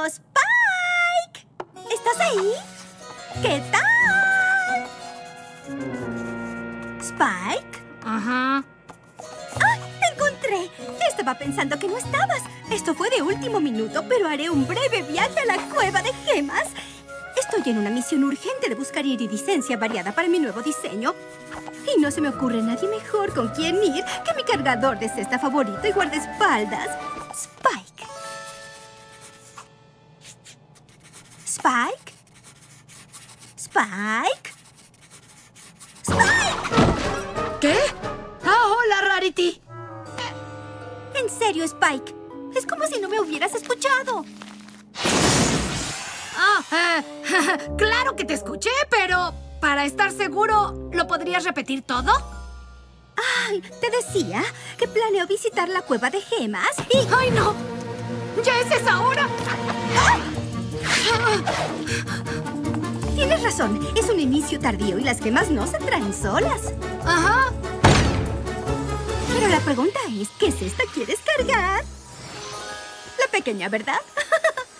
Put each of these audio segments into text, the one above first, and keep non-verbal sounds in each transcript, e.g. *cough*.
¡Hola, Spike! ¿Estás ahí? ¿Qué tal? ¿Spike? Ajá. ¡Ah! ¡Te encontré! Ya estaba pensando que no estabas. Esto fue de último minuto, pero haré un breve viaje a la cueva de gemas. Estoy en una misión urgente de buscar iridiscencia variada para mi nuevo diseño. Y no se me ocurre nadie mejor con quien ir que mi cargador de cesta favorito y guardaespaldas, Spike. Spike? Spike? ¡Spike! ¿Qué? Ah, hola, Rarity. En serio, Spike. Es como si no me hubieras escuchado. Ah, eh, *laughs* claro que te escuché, pero para estar seguro, ¿lo podrías repetir todo? Ay, te decía que planeo visitar la cueva de gemas y... ¡Ay, no! ¡Ya es esa hora! Tienes razón, es un inicio tardío y las gemas no se traen solas. Ajá. Pero la pregunta es, ¿qué cesta quieres cargar? La pequeña, ¿verdad? *laughs*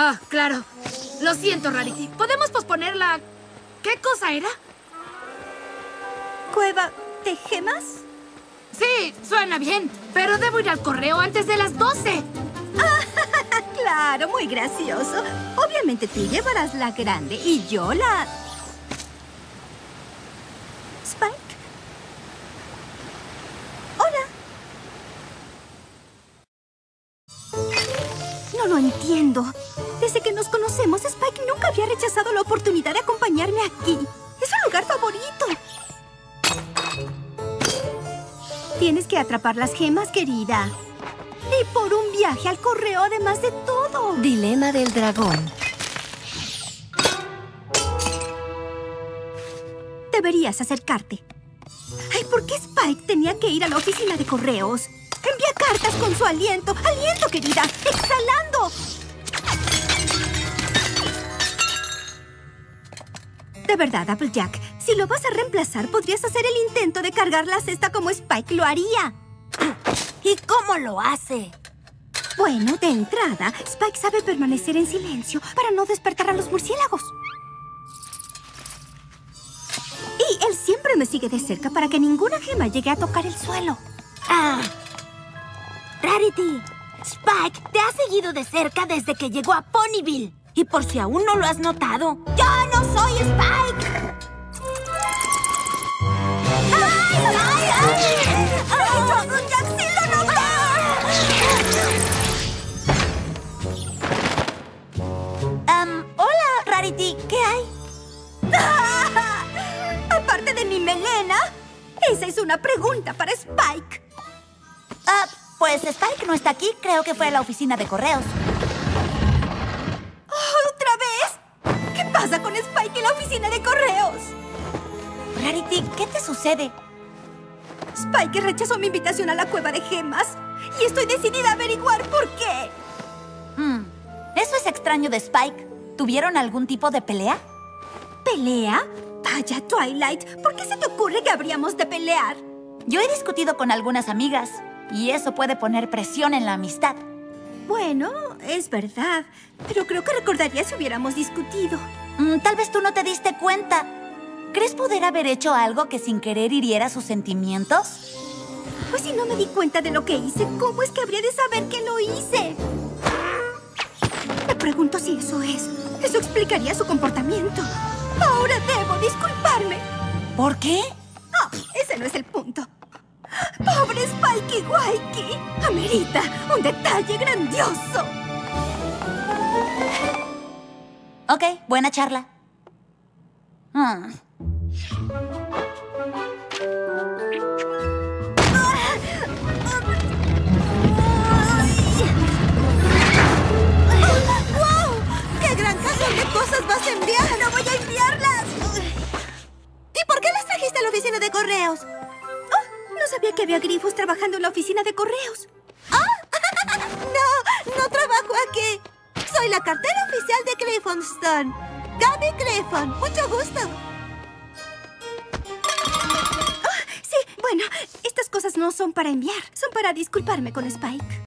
Ah, claro. Lo siento, Rarity. ¿Podemos posponerla? ¿Qué cosa era? ¿Cueva de gemas? Sí, suena bien, pero debo ir al correo antes de las 12. Claro, muy gracioso. Obviamente tú llevarás la grande y yo la... Spike. Hola. No lo entiendo. Desde que nos conocemos, Spike nunca había rechazado la oportunidad de acompañarme aquí. Es su lugar favorito. Tienes que atrapar las gemas, querida. Y por un viaje al correo, además de todo. Dilema del dragón. Deberías acercarte. Ay, ¿por qué Spike tenía que ir a la oficina de correos? Envía cartas con su aliento. ¡Aliento, querida! ¡Exhalando! De verdad, Applejack, si lo vas a reemplazar, podrías hacer el intento de cargar la cesta como Spike lo haría. ¿Y cómo lo hace? Bueno, de entrada, Spike sabe permanecer en silencio para no despertar a los murciélagos. Y él siempre me sigue de cerca para que ninguna gema llegue a tocar el suelo. Ah. Rarity, Spike te ha seguido de cerca desde que llegó a Ponyville. Y por si aún no lo has notado, ¡yo no soy Spike! ¿Qué hay? *laughs* Aparte de mi melena, esa es una pregunta para Spike. Ah, pues Spike no está aquí, creo que fue a la oficina de correos. ¿Otra vez? ¿Qué pasa con Spike en la oficina de correos? Rarity, ¿qué te sucede? Spike rechazó mi invitación a la cueva de gemas y estoy decidida a averiguar por qué. Hmm, eso es extraño de Spike. ¿Tuvieron algún tipo de pelea? ¿Pelea? Vaya, Twilight, ¿por qué se te ocurre que habríamos de pelear? Yo he discutido con algunas amigas y eso puede poner presión en la amistad. Bueno, es verdad, pero creo que recordaría si hubiéramos discutido. Mm, tal vez tú no te diste cuenta. ¿Crees poder haber hecho algo que sin querer hiriera sus sentimientos? Pues si no me di cuenta de lo que hice, ¿cómo es que habría de saber que lo hice? Eso es. Eso explicaría su comportamiento. Ahora debo disculparme. ¿Por qué? Ah, ese no es el punto. ¡Pobre Spikey Wakey! Amerita un detalle grandioso. Ok, buena charla. Hmm. Sabía que había grifos trabajando en la oficina de correos. ¡Ah! *laughs* ¡No! ¡No trabajo aquí! Soy la cartera oficial de Cliffonstone. Gaby Cliffon. Mucho gusto. Ah, sí, bueno, estas cosas no son para enviar. Son para disculparme con Spike.